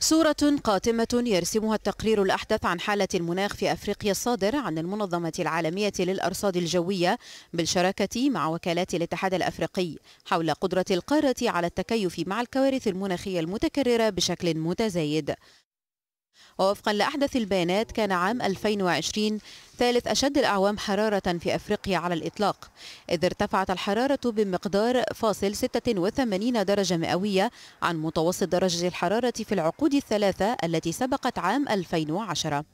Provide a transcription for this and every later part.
صورة قاتمة يرسمها التقرير الأحدث عن حالة المناخ في أفريقيا الصادر عن المنظمة العالمية للأرصاد الجوية بالشراكة مع وكالات الاتحاد الأفريقي حول قدرة القارة على التكيف مع الكوارث المناخية المتكررة بشكل متزايد. ووفقا لأحدث البيانات كان عام 2020 ثالث أشد الأعوام حرارة في أفريقيا على الإطلاق. إذ ارتفعت الحرارة بمقدار فاصل 86 درجة مئوية عن متوسط درجة الحرارة في العقود الثلاثة التي سبقت عام 2010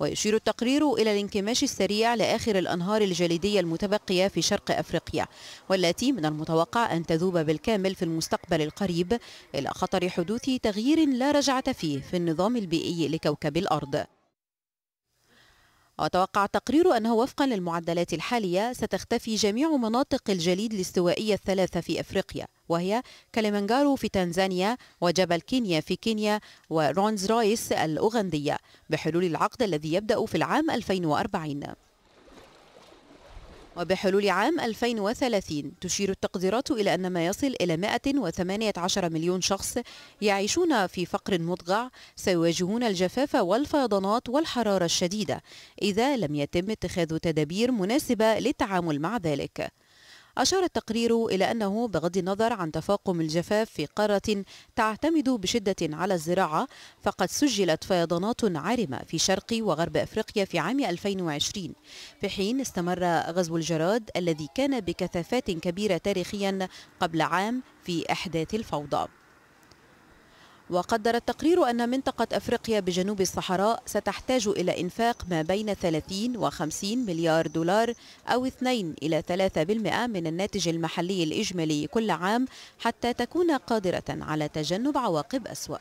ويشير التقرير إلى الانكماش السريع لآخر الأنهار الجليدية المتبقية في شرق أفريقيا والتي من المتوقع أن تذوب بالكامل في المستقبل القريب إلى خطر حدوث تغيير لا رجعة فيه في النظام البيئي لكوكب الأرض. وتوقع التقرير أنه وفقا للمعدلات الحالية ستختفي جميع مناطق الجليد الاستوائية الثلاثة في أفريقيا وهي كليمنجارو في تنزانيا وجبل كينيا في كينيا وروينزوري الأوغندية بحلول العقد الذي يبدأ في العام 2040 وبحلول عام 2030 تشير التقديرات إلى أن ما يصل إلى 118 مليون شخص يعيشون في فقر مدقع سيواجهون الجفاف والفيضانات والحرارة الشديدة. إذا لم يتم اتخاذ تدابير مناسبة للتعامل مع ذلك. أشار التقرير إلى أنه بغض النظر عن تفاقم الجفاف في قارة تعتمد بشدة على الزراعة فقد سجلت فيضانات عارمة في شرق وغرب أفريقيا في عام 2020 في حين استمر غزو الجراد الذي كان بكثافات كبيرة تاريخيا قبل عام في إحداث الفوضى. وقدر التقرير أن منطقة أفريقيا بجنوب الصحراء ستحتاج إلى إنفاق ما بين 30 و 50 مليار دولار أو 2 إلى 3% من الناتج المحلي الإجمالي كل عام حتى تكون قادرة على تجنب عواقب أسوأ.